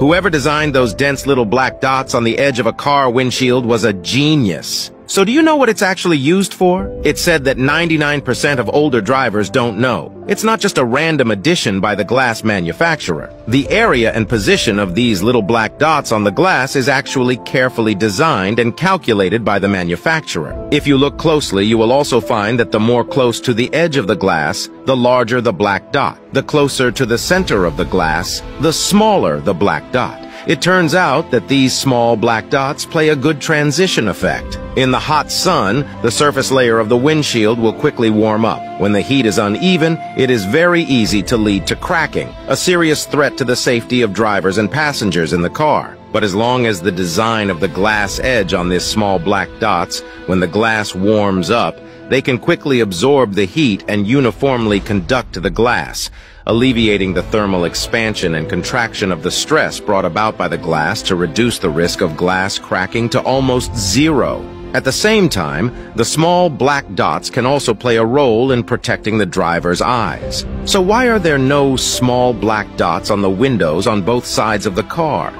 Whoever designed those dense little black dots on the edge of a car windshield was a genius. So do you know what it's actually used for? It's said that 99% of older drivers don't know. It's not just a random addition by the glass manufacturer. The area and position of these little black dots on the glass is actually carefully designed and calculated by the manufacturer. If you look closely, you will also find that the more close to the edge of the glass, the larger the black dot. The closer to the center of the glass, the smaller the black dot. It turns out that these small black dots play a good transition effect. In the hot sun, the surface layer of the windshield will quickly warm up. When the heat is uneven, it is very easy to lead to cracking, a serious threat to the safety of drivers and passengers in the car. But as long as the design of the glass edge on these small black dots, when the glass warms up, they can quickly absorb the heat and uniformly conduct to the glass, alleviating the thermal expansion and contraction of the stress brought about by the glass to reduce the risk of glass cracking to almost zero. At the same time, the small black dots can also play a role in protecting the driver's eyes. So why are there no small black dots on the windows on both sides of the car?